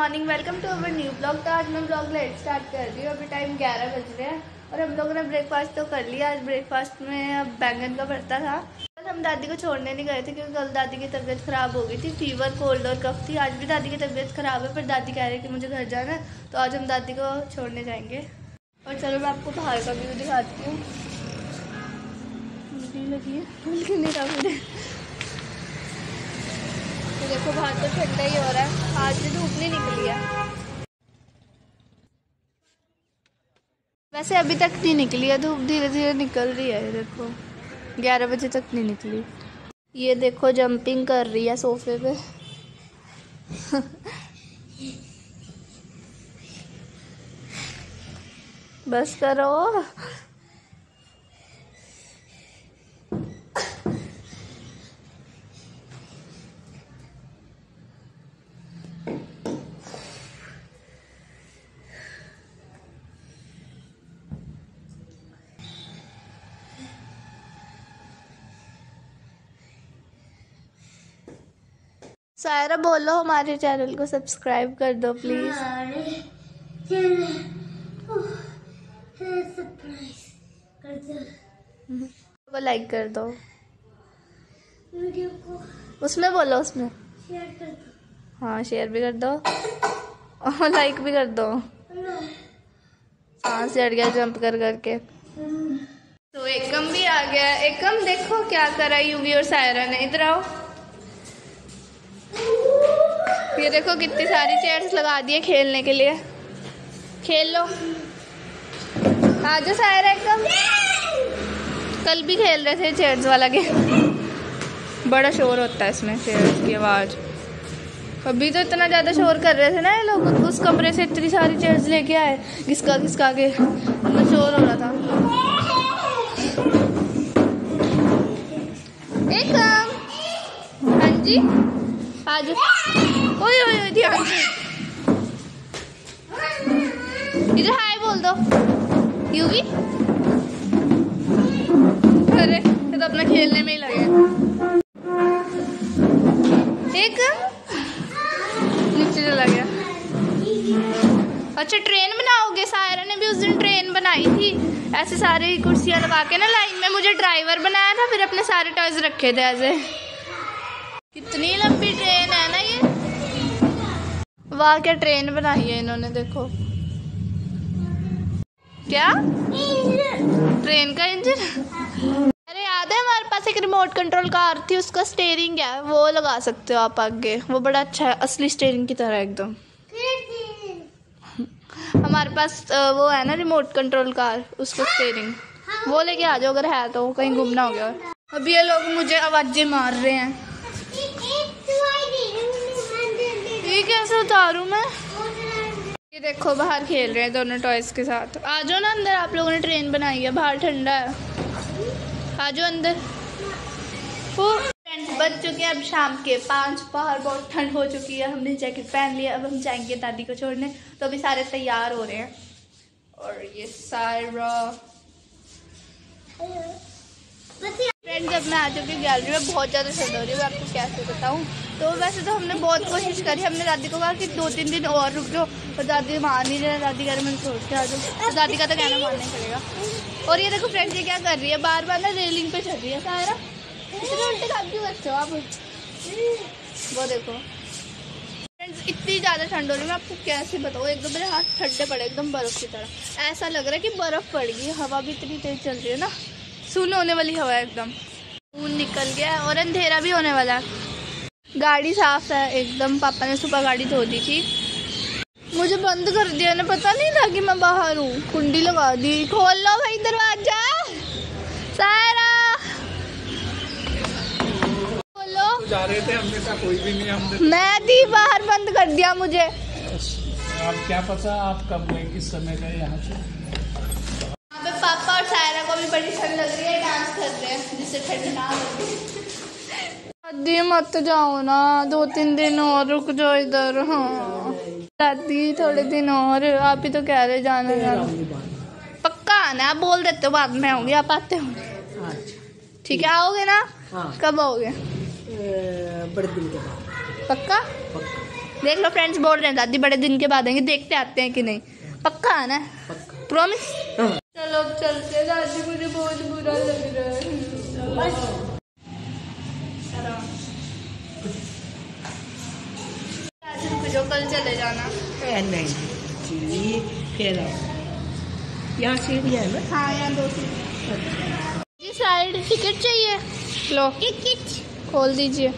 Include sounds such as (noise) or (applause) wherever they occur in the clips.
Morning welcome to our new blog तो आज मैं ब्लॉग लेट स्टार्ट कर रही हूँ। अभी टाइम ग्यारह बज रहे हैं। और हम लोगों ने ब्रेकफास्ट तो कर लिया। आज ब्रेकफास्ट में अब बैंगन का भरता था। कल हम दादी को छोड़ने नहीं गए थे क्योंकि कल दादी की तबीयत ख़राब हो गई थी। फीवर कोल्ड और कफ थी। आज भी दादी की तबीयत ख़राब है, पर दादी कह रही है कि मुझे घर जाना है। तो आज हम दादी को छोड़ने जाएँगे। और चलो मैं आपको बाहर का व्यू दिखाती हूँ। लगी है। देखो बाहर तो ठंडा ही हो रहा है। आज भी धूप नहीं निकली है। वैसे अभी तक नहीं निकली है धूप धीरे धीरे निकल रही है देखो। ग्यारह बजे तक नहीं निकली। ये देखो जंपिंग कर रही है सोफे पे। (laughs) बस करो। सायरा बोलो हमारे चैनल को सब्सक्राइब कर दो प्लीज़ को लाइक कर दो। वीडियो को उसमें बोलो उसमें। शेयर कर दो। हाँ शेयर भी कर दो। और लाइक भी कर दो। हाँ चढ़ गया जंप कर करके। तो एकम भी आ गया। एकम देखो क्या करा यूवी और सायरा ने। इधर आओ। ये देखो कितनी सारी चेयर्स लगा दी है खेलने के लिए। खेल लो। आ जाओ सायरा एकम कल भी खेल रहे थे चेयर्स वाला गेम बड़ा शोर होता है इसमें चेयर्स की आवाज़। अभी तो इतना ज़्यादा शोर कर रहे थे ना ये लोग। उस कमरे से इतनी सारी चेयर्स लेके आए। घिसका घिसका के। इतना शोर हो रहा था। एक हाँ जी। आज ओए ओए ध्यान से इधर हाय बोल दो। यूवी अरे, ये तो अपना खेलने में ही लगे। एक? नीचे चला गया। अच्छा ट्रेन बनाओगे? सायरा ने भी उस दिन ट्रेन बनाई थी। ऐसे सारे कुर्सियाँ लगा के ना लाइन में मुझे ड्राइवर बनाया था, फिर अपने सारे टॉयज रखे थे ऐसे। कितनी लंबी ट्रेन है ना वाह क्या ट्रेन बनाई है इन्होंने, देखो। क्या? ट्रेन का इंजन अरे, याद है हमारे पास एक रिमोट कंट्रोल कार थी, उसका स्टेयरिंग है। वो लगा सकते हो आप आगे। वो बड़ा अच्छा है, असली स्टेयरिंग की तरह एकदम। हमारे पास वो है ना रिमोट कंट्रोल कार उसका स्टेयरिंग वो लेके आ जाओ, अगर है तो कहीं घूमना हो गया। अभी ये लोग मुझे आवाज़ें मार रहे हैं। ये कैसे उतारूं मैं? ये देखो, बाहर खेल रहे हैं दोनों टॉयज के साथ। आ जाओ ना अंदर, आप लोगों ने ट्रेन बनाई है, बाहर ठंडा है। आ जाओ अंदर बज चुके हैं अब शाम के पाँच, बाहर बहुत ठंड हो चुकी है, हमने जैकेट पहन लिया, अब हम जाएँगे दादी को छोड़ने तो अभी सारे तैयार हो रहे हैं। और ये सारा फ्रेंड जब मैं आ चुकी हूँ गैलरी में, बहुत ज़्यादा ठंड हो रही है, मैं आपको कैसे बताऊँ। तो वैसे तो हमने बहुत कोशिश करी, हमने दादी को कहा कि दो तीन दिन और रुक जाओ। और दादी मान नहीं रहे, दादी कह रहे मैं छोड़ के आ जाओ। तो दादी का तो कहना मानना ही पड़ेगा। और ये देखो फ्रेंड ये क्या कर रही है? बार बार ना रेलिंग पे चल रही है, सारा। हो आप? वो देखो। फ्रेंड्स इतनी ज़्यादा ठंड हो रही है, मैं आपको कैसे बताऊँ? एकदम मेरे हाथ ठंडे पड़े, एकदम बर्फ़ की तरह। ऐसा लग रहा है कि बर्फ़ पड़ गई हवा भी इतनी तेज़ चल रही है ना। सुन होने वाली हवा है एकदम। ऊन निकल गया है और अंधेरा भी होने वाला। है गाड़ी साफ़ है एकदम पापा ने सुबह गाड़ी धो दी थी। मुझे बंद कर दिया ना पता नहीं था कि मैं बाहर हूँ। कुंडी लगा दी। खोल लो भाई दरवाज़ा। सारा। खोलो। जा रहे थे हमने कहा कोई भी नहीं हमने मैं थी बाहर बंद कर दिया मुझे। आप क्या पता आप कब गए किस समय गए यहाँ से। पापा और सायरा को भी बड़ी ठंड लग रही रहे ठंड ना लगे दादी मत जाओ ना। दो तीन दिन और रुक जाओ इधर हाँ। दादी थोड़े दिन और। आप ही तो कह रहे जाना जाना। पक्का आना आप बोल देते हो बाद में आओगे आप आते हो। ठीक है आओगे ना? हाँ। कब आओगे? बड़े दिन के बाद। पक्का? पक्का। देख लो फ्रेंड्स बोल रहे हैं दादी बड़े दिन के बाद आएँगे देखते आते हैं कि नहीं। पक्का आना है। प्रॉमिस चलो चलते दादी मुझे बहुत बुरा लग रहा है। कल चले जाना। नहीं जी फिर यहाँ सीढ़ियाँ है ना? हाँ यहाँ दो सीट जी साइड टिकट चाहिए। लो। टिकट खोल दीजिए।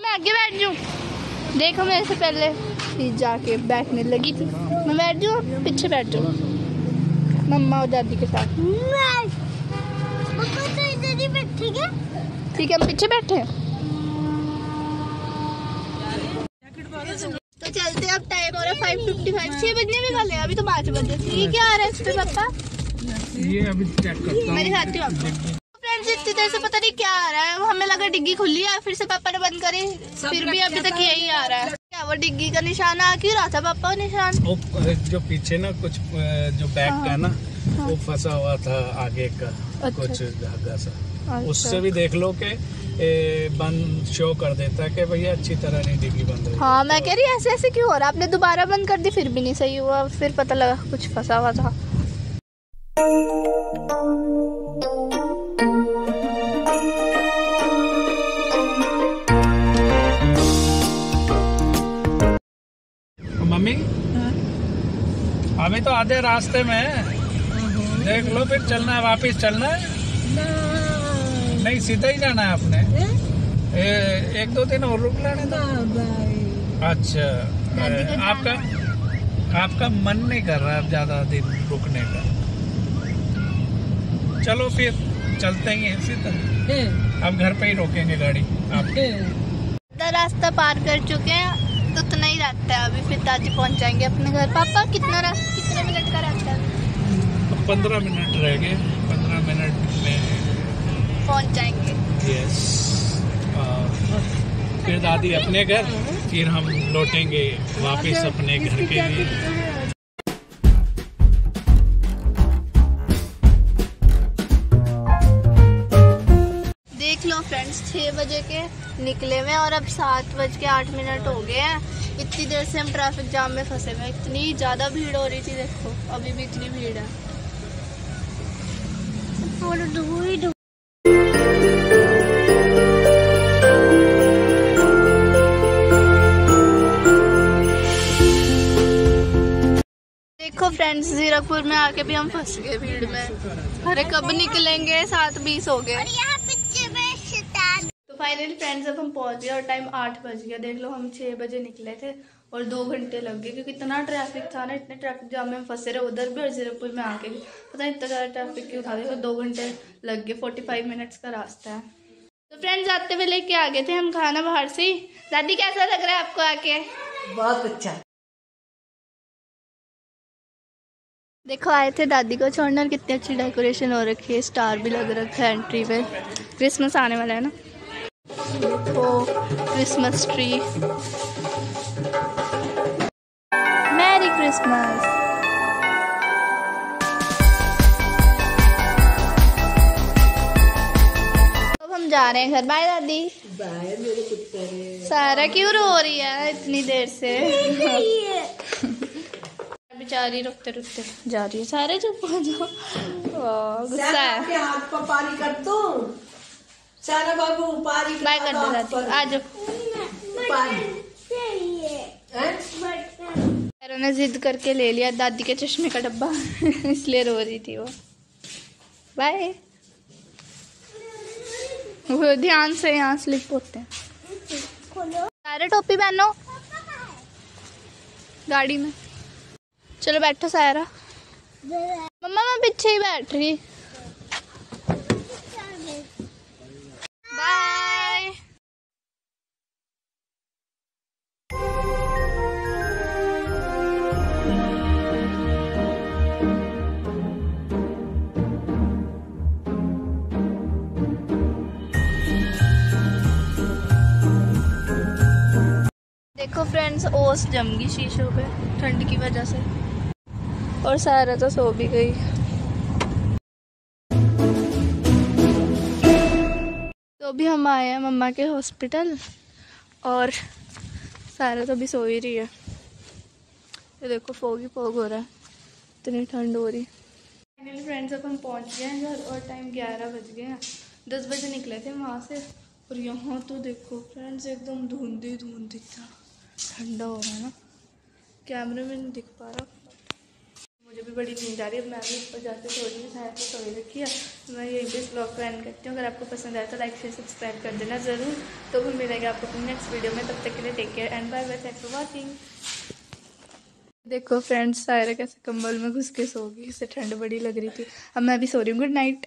मैं आगे बैठ जाऊँ। देखो मेरे से पहले। जाके बैठने लगी थी। मैं बैठ जाऊँ पीछे बैठ जाऊँ। मम्मा और दादी के साथ। पापा तो ही ठीक है हम पीछे बैठे हैं। तो चलते हैं अब टाइम हो रहा है फाइव फिफ्टी फाइव छः बजने भी वाले अभी तो पाँच बजे ये क्या आ रहा है इस पे पापा? ये अभी चेक करता मेरे साथ ही आपको फ्रेंड्स इतनी देर से पता नहीं क्या आ रहा है। हमें लगा डिग्गी खुली है फिर से पापा ने बंद करी। फिर भी अभी तक यही आ रहा है। वो डिग्गी का निशान आ क्यों रहा था पापा निशान वो जो पीछे ना कुछ जो बैग हाँ। का ना वो फंसा हुआ था आगे का अच्छा। कुछ धागा सा अच्छा। उससे भी देख लो के ए, बंद शो कर देता है कि भैया अच्छी तरह नहीं डिग्गी बंद रही हाँ मैं कह रही ऐसे ऐसे क्यों हो रहा है आपने दोबारा बंद कर दी फिर भी नहीं सही हुआ फिर पता लगा कुछ फंसा हुआ था अभी तो आधे रास्ते में है। देख लो फिर चलना है वापिस चलना है। नहीं। सीधा ही जाना है आपने। ए, एक दो दिन और रुक लेने दो। अच्छा आपका आपका मन नहीं कर रहा अब ज़्यादा दिन रुकने का। चलो फिर चलते ही हैं सीधा अब घर पे ही रोकेंगे गाड़ी आप। रास्ता पार कर चुके हैं ही। दादी पहुँच जाएँगे अपने घर। पापा कितना रह, कितने मिनट का रास्ता है? पंद्रह मिनट रह गए। पंद्रह मिनट में पहुँच जाएँगे। यस फिर दादी अपने घर फिर हम लौटेंगे वापस अपने घर के लिए। फ्रेंड्स छः बजे के निकले हुए और अब सात बज के आठ मिनट हो गए हैं। इतनी देर से हम ट्रैफ़िक जाम में फंसे हुए इतनी ज़्यादा भीड़ हो रही थी, देखो, अभी भी इतनी भीड़ है। और देखो फ्रेंड्स जीरकपुर में आके भी हम फंस गए भीड़ में। अरे कब निकलेंगे? सात बीस हो गए यहाँ पीछे में शैतान तो फाइनली फ्रेंड्स अब हम पहुँच गए और टाइम आठ बज गया। देख लो हम छः बजे निकले थे और दो घंटे लग गए क्योंकि इतना ट्रैफ़िक था ना इतने ट्रैफ़िक जाम में हम फंसे रहे उधर भी और जीरोपुर में आके भी। पता नहीं इतना ज़्यादा ट्रैफ़िक क्यों था देखो दो घंटे लग गए फोर्टी फाइव मिनट्स का रास्ता है। तो फ्रेंड्स आते हुए लेके आ गए थे हम खाना बाहर से ही। दादी कैसा लग रहा है आपको आके? बहुत अच्छा। देखो आए थे दादी को छोड़ने और कितनी अच्छी डेकोरेशन हो रखी है स्टार भी लग रखा है एंट्री पे। क्रिसमस आने वाला है ना? देखो क्रिसमस ट्री मैरी क्रिसमस जा रहे हैं घर। बाय दादी। बाय मेरे पुत्र सारा क्यों रो रही है इतनी देर से? (laughs) बेचारी रुकते रुकते जा रही है। सारे चुप हो जाओ। गुस्सा है। सारा बाबू पारी कर बाय कर दो दादी आ जाओ पारी ने जिद करके ले लिया दादी के चश्मे का डब्बा। (laughs) इसलिए रो रही थी वो। बाय वो ध्यान से यहाँ स्लिप होते हैं। सारे टोपी पहनो। गाड़ी में। चलो बैठो सारा। मम्मा मैं पीछे ही बैठ रही। देखो फ्रेंड्स ओस जम गई शीशों पे ठंड की वजह से। और सारा तो सो भी गई। तो अभी हम आए हैं मम्मा के हॉस्पिटल और सारा तो अभी सो ही रही है। ये देखो फोग ही फोग हो रहा है, इतनी ठंड हो रही। फाइनली फ्रेंड्स अब हम पहुँच गए हैं घर, और टाइम ग्यारह बज गए हैं। दस बजे निकले थे वहाँ से, और यहाँ तो देखो फ्रेंड्स एकदम धुंधी धुंधी था। ठंडा हो रहा है ना। कैमरे में नहीं दिख पा रहा। मुझे भी बड़ी नींद आ रही है। मैं भी ऊपर जाके सो रही हूँ शायद तो सोई रखी है। मैं यही पे इस ब्लॉग को एंड करती हूँ। अगर आपको पसंद आया तो लाइक शेयर सब्सक्राइब कर देना ज़रूर। तो फिर मिलेगा आपको अपनी नेक्स्ट वीडियो में। तब तक के लिए take care and bye bye thank for watching देखो फ्रेंड्स सायरा कैसे कंबल में घुस के सो गई। इससे ठंड बड़ी लग रही थी। अब मैं भी सो रही हूँ। Good night